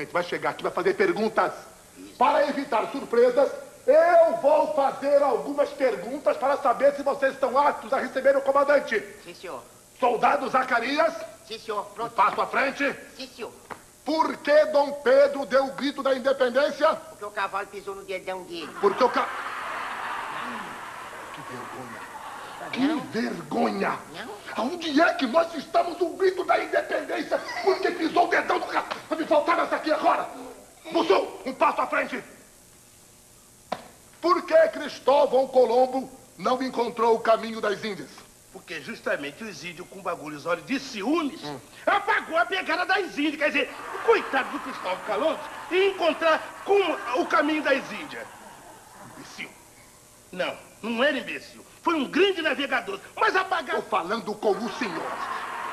evidentemente, vai chegar aqui, vai fazer perguntas. Para evitar surpresas, eu vou fazer algumas perguntas para saber se vocês estão aptos a receber o comandante. Sim, senhor. Soldado Zacarias, Sim, senhor. Pronto. passo à frente. Sim, senhor. Por que Dom Pedro deu o grito da independência? Porque o cavalo pisou no dedão dele. Porque o ca... Que vergonha. Que vergonha. Não? Aonde é que nós estamos o grito da independência? Porque pisou o dedão do ca... Vai me faltar essa aqui agora. Mussum, um passo à frente. Por que Cristóvão Colombo não encontrou o caminho das Índias? Porque justamente o Isídio com bagulhos olhos de ciúmes apagou a pegada das Índias. Quer dizer, o coitado do Cristóvão Colombo ia encontrar com o caminho das Índias. Imbecil. Não, não era imbecil. Foi um grande navegador, mas apagar... Estou falando com o senhor.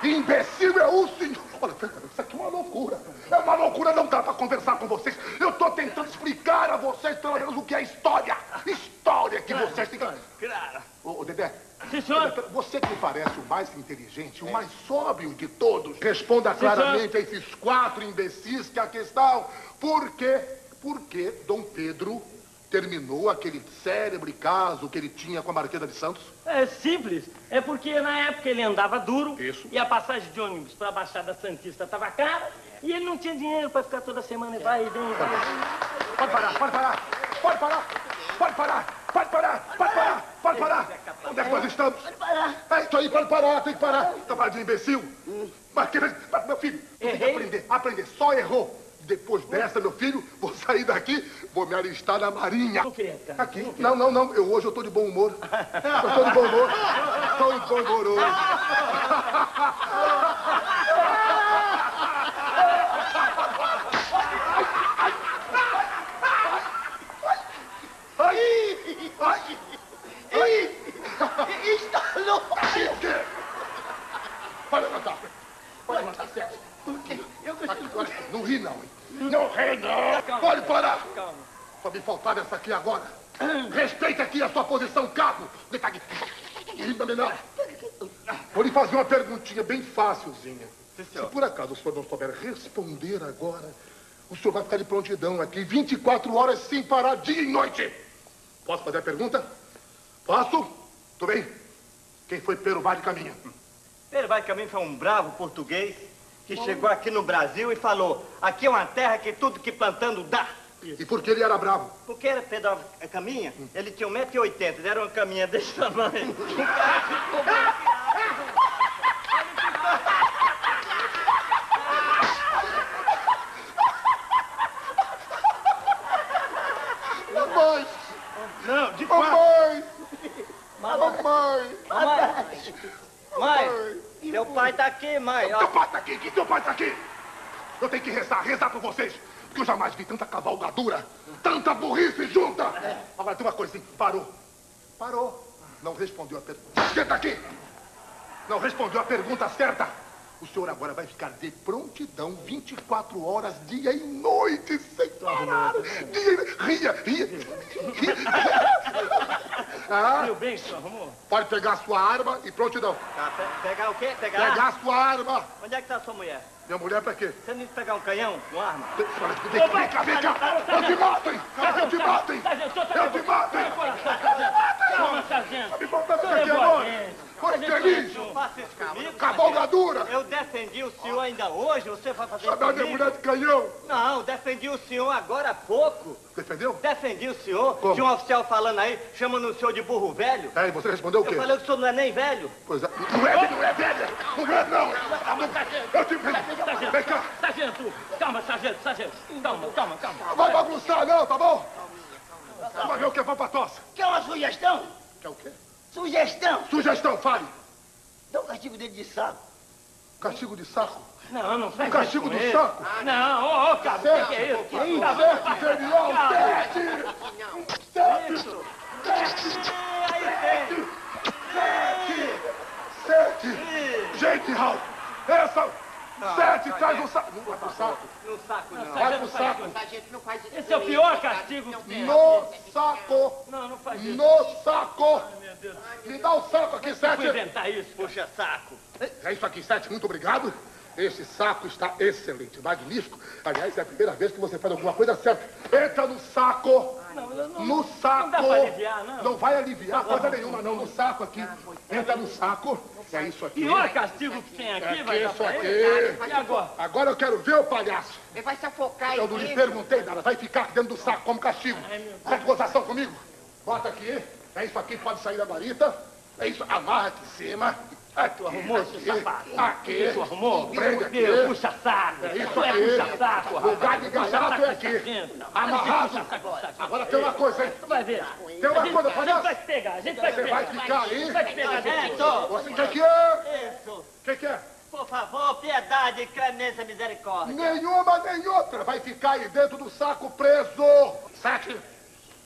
Imbecil é o senhor. Olha, isso aqui é uma loucura. É uma loucura, não dá para conversar com vocês. Eu estou tentando explicar a vocês, pelo menos, o que é história. História que vocês têm que... Claro. Ô, ô Dedé. Sim, senhor. Dedé, Você que me parece o mais inteligente, o mais sóbrio de todos. Responda claramente a esses quatro imbecis que a questão. Por quê? Por que Dom Pedro terminou aquele célebre caso que ele tinha com a Marquesa de Santos? É simples. É porque na época ele andava duro. Isso. E a passagem de ônibus para a Baixada Santista estava cara. E ele não tinha dinheiro para ficar toda semana e vai e vem. Pode parar, pode parar, pode parar, pode parar, pode parar, pode parar, pode parar. Onde é que nós estamos? Pode parar. É isso aí, pode parar, tem que parar. Tá parado de imbecil? Mas, meu filho, tem que aprender, aprender. Só errou. Depois dessa, meu filho, vou sair daqui, vou me alistar na marinha. Aqui. Não, não, não. Eu hoje eu tô de bom humor. Eu tô de bom humor. Tô de bom humor hoje. Está louco! Pode levantar. Pode levantar, Sérgio. Eu Aqui, olha, Não ri, não, hein? Não não. Pode parar. Calma. Só me faltar essa aqui agora. Respeite aqui a sua posição, cabo. Não. Vou lhe fazer uma perguntinha bem fácilzinha. Se por acaso o senhor não souber responder agora, o senhor vai ficar de prontidão aqui 24 horas sem parar dia e noite. Posso fazer a pergunta? Posso? Tudo bem. Quem foi Pero Vale Caminha? Ele basicamente foi um bravo português que chegou aqui no Brasil e falou: aqui é uma terra que tudo que plantando dá. E por que ele era bravo? Porque era Pedro Caminha, ele tinha 1,80m, ele era uma caminha desse tamanho. O cara ficou Mamãe! Não, de fato. Mamãe! Mamãe! Mãe, mãe, seu pai tá aqui, mãe. Teu Ó, pai tá aqui, que teu pai tá aqui! Eu tenho que rezar, rezar por vocês, porque eu jamais vi tanta cavalgadura, tanta burrice junta! Agora tem uma coisa assim, parou. Parou. Não respondeu a pergunta. Senta aqui! Não respondeu a pergunta certa. O senhor agora vai ficar de prontidão 24 horas, dia e noite, sem parar. Dia e... Ria, ria, ria. Ah, Viu bem senhor arrumou? pode pegar a sua arma e prontidão. tá, pe- pegar o quê? Pegar? Pegar a sua arma. Onde é que tá sua mulher? Minha mulher pra quê? Você não quis pegar um canhão, uma arma? Vem cá, vem cá! Eu te mato, hein! Eu te mato, hein! Sargento, o senhor tá Eu te mato, hein! Calma, sargento. Me Senhor aqui é boavense. Foi feliz! Não faça isso comigo. Cavalgadura! Eu defendi o senhor ainda hoje, você vai fazer isso Chamar minha comigo? mulher de canhão! Não, defendi o senhor agora há pouco. Defendeu? Defendi o senhor. Como? Tinha um oficial falando aí, chamando o senhor de burro velho. É, e você respondeu o Eu quê? falei que o senhor não é nem velho. Pois é. Não é, não é velha! Não é, não! Eu te... Vem cá! Sargento, calma, sargento, sargento. Calma, calma, calma. Não vai bagunçar, não, tá bom? Vai ver o que é bom pra tosse. Quer uma sugestão? Quer o quê? Sugestão! Sugestão, fale! Dá um castigo dele de saco. Castigo de saco? Não, não faz Castigo do saco? Não, ô, ô, cara, o que, é isso? Que? Calma, Sete, calma. genial! Calma. Sete! Sete! Sete! Sete! Sete! Gente, Raul! Essa... Sete, traz o saco! Não vai pro saco! No saco, não. Vai pro saco! Sargento, não faz isso. Esse é o pior castigo. No saco! Não, não faz isso. No saco! Meu Deus. Me dá o saco aqui, Vou Sete! inventar isso. Puxa saco. É isso aqui, Sete, muito obrigado. Esse saco está excelente, magnífico. Aliás, é a primeira vez que você faz alguma coisa certa. Entra no saco. Não, eu não- No saco. não dá pra aliviar, não. vai aliviar coisa nenhuma, não. No saco aqui. Entra no saco. É isso aqui. O castigo que tem É aqui, aqui, vai dar isso aqui. E agora? Agora eu quero ver o palhaço. Ele vai sufocar aí Eu não lhe perguntei nada. Vai ficar aqui dentro do saco como castigo. Tá de gozação comigo? Bota aqui. É isso aqui, pode sair da guarita. É isso, amarra aqui em cima. Aqui, Tu arrumou esse aqui, sapato? Aqui. Tu arrumou? Prende aqui. Meu, puxa saco. É isso Tu é puxa saco, rapaz. Lugar de gaiato é aqui. Amarrado. Agora tem uma coisa, hein? Tu vai ver. Tem uma coisa, A gente vai te pegar, a gente vai te Você pegar. vai ficar aí. Vai te pegar, gente. Você quer que é? Isso. O que, que é? Por favor, piedade, clemência, misericórdia. Nenhuma nem outra. Vai ficar aí dentro do saco preso. Sete.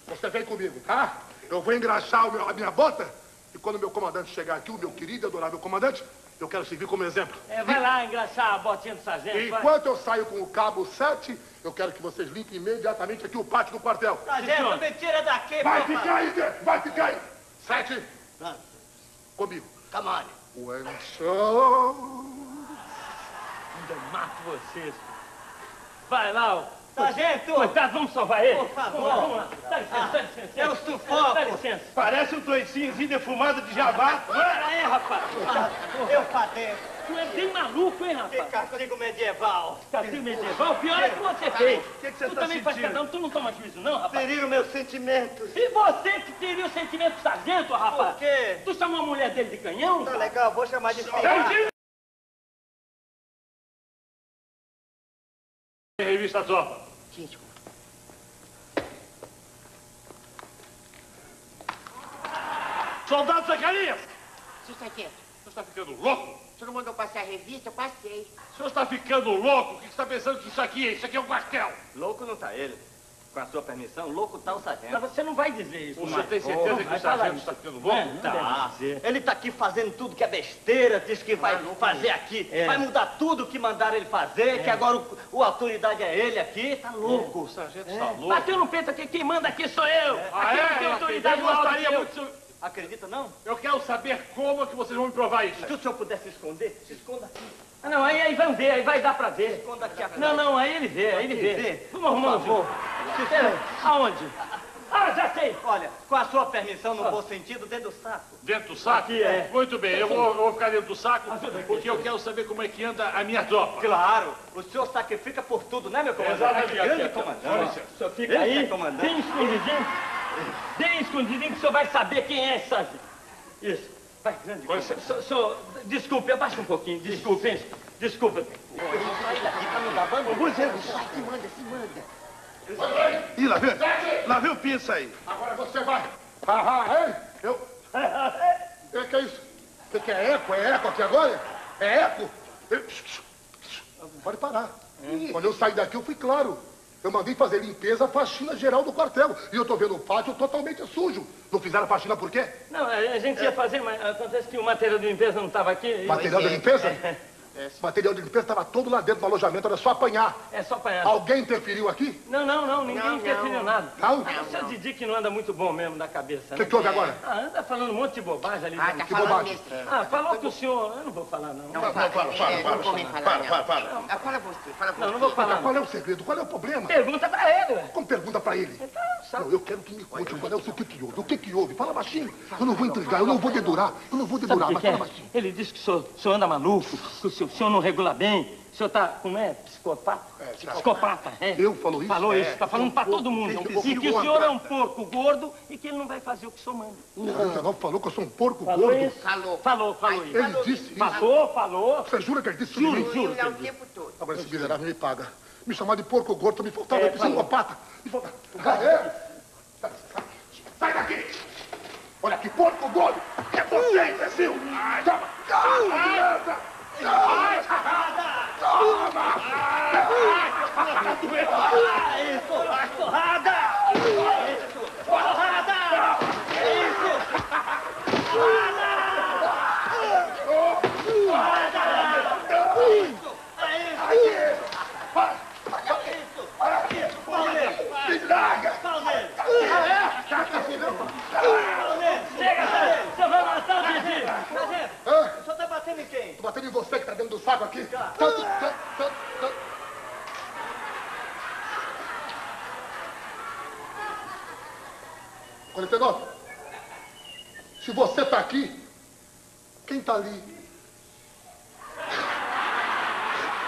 Você vem comigo, tá? Eu vou engraxar meu- a minha bota. E quando o meu comandante chegar aqui, o meu querido e adorável comandante, eu quero servir como exemplo. É, vai lá engraxar a botinha do sargento. vai. Enquanto eu saio com o cabo 7, eu quero que vocês limpem imediatamente aqui o pátio do quartel. Sargento, me tira daqui, Vai favor. ficar aí vai ficar aí. Sete. Pronto. Comigo. Come on. Wilson. Ainda mato vocês. Vai lá, ó. Sargento! Coitado, vamos salvar ele. Por favor. Vamos lá, vamos lá. Dá licença, dá licença. eu sufoco. Dá licença. Parece um toicinhozinho defumado de jabá. não é? Pera aí, rapaz. Eu padeço. Tu é bem maluco, hein, Que rapaz? castigo medieval. Castigo medieval, o pior é que você fez. O que que você tu tá também faz cada um, tu não toma juízo, não, rapaz? Feriram meus sentimentos. E você que teria o sentimento do sargento, rapaz? Por quê? Tu chamou a mulher dele de canhão? Tá legal, vou chamar de. Sargento! Revista Tropa. Gente, Soldado Zacarias! seu sargento, Você está ficando louco? o senhor não mandou passar a revista? Eu passei. O senhor está ficando louco? O que você está pensando que isso aqui é? Isso aqui é um quartel. Louco não tá ele. Com a sua permissão, louco tá o Mas sargento. você não vai dizer isso, O senhor tem certeza Não que o sargento isso. está ficando louco? É, não Tá. Ele tá aqui fazendo tudo que é besteira, diz que vai fazer aqui, É. vai mudar tudo que mandaram ele fazer, que agora o, o autoridade é ele aqui, tá louco. O sargento está louco. Bateu no peito aqui, quem manda aqui sou eu. Ah, aqui é? não tem Eu autoridade do gostaria eu. muito... Acredita não? Eu quero saber como é que vocês vão me provar isso. Se o senhor pudesse esconder, se esconda aqui. Ah, não, aí, aí vai ver, aí vai dar pra ver. Esconda aqui atrás. Não, não, aí ele vê, aí ele vê. vê? Vamos arrumar um. Pera, aonde? Ah, já sei. Olha, com a sua permissão, no bom sentido, dentro do saco. Dentro do saco? Aqui é. Muito bem, eu vou, eu vou ficar dentro do saco porque eu quero saber como é que anda a minha tropa. Claro, o senhor sacrifica por tudo, né, meu comandante? Exatamente. Grande Aqui, ó. comandante. Com licença. O senhor fica Ele aí, é comandante. bem escondidinho. Bem escondidinho que o senhor vai saber quem é sargento. Isso. Vai, grande. Com licença. Senhor, senhor, desculpe, abaixa um pouquinho. Desculpe, hein? Desculpa. Vai, se manda, se manda. Ih, lá vem, lá vem o pinça aí. Agora você vai. Ah, ah, hein? Eu. O que é isso? O que é eco? É eco aqui agora? É eco? Pode parar. Quando eu saí daqui, eu fui claro. Eu mandei fazer limpeza, faxina geral do quartel. E eu tô vendo o pátio totalmente sujo. Não fizeram faxina por quê? Não, a gente ia fazer, mas acontece que o material de limpeza não estava aqui. Material de limpeza? Esse material de limpeza estava todo lá dentro do alojamento, era só apanhar. É só para Alguém interferiu aqui? Não, não, não, ninguém Não, interferiu não. nada. Não? É o seu Didi que não anda muito bom mesmo da cabeça, O né? que, que houve agora? Ah, anda falando um monte de bobagem ali. Ah, tá Que falando bobagem. mesmo. Ah, falou que o senhor... Eu não vou falar, não. Não, fala, fala, fala, é, fala, não fala, falar, fala, não. fala. Ah, Fala você, fala você. Não, não vou falar, não. Qual é o segredo? Qual é o problema? Pergunta pra ele. Como pergunta pra ele? Então, sabe. Não, eu quero que me conte qual é o o que que houve. O que que houve? Fala baixinho. Eu não vou entregar, eu não vou dedurar. Eu não vou dedurar, o mas é? fala baixinho. Ele disse que o senhor, o senhor anda maluco, que o senhor, o senhor não regula bem, o senhor tá, como é, psicopata? psicopata, é. Eu falo isso? Falou É. isso, tá falando pra todo mundo. um E que o senhor é um porco gordo e que ele não vai fazer o que o senhor manda. Você não falou que eu sou um porco Falou gordo? isso? Falou. Falou, falou isso. Ele disse isso. Falou, falou. Você jura que ele disse isso Juro, juro. Ele é o tempo todo. Agora esse miserável me paga. Me chamar de porco gordo, me faltava É, psicopata. Me faltava. Ah, é? Sai, sai. Sai daqui! Olha aqui, porco gordo! É você, imbecil! Toma! Ah, Ai, Porrada! Isso! Porrada! Isso! Me larga! Chega, você vai matar o Didi. Sargento, Hã? o senhor tá batendo em quem? Tô batendo em você que tá dentro do saco aqui. Tanto, tanto, tanto, tanto. Se você tá aqui, quem tá ali?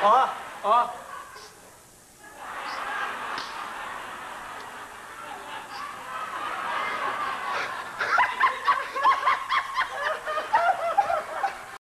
Ó, ó,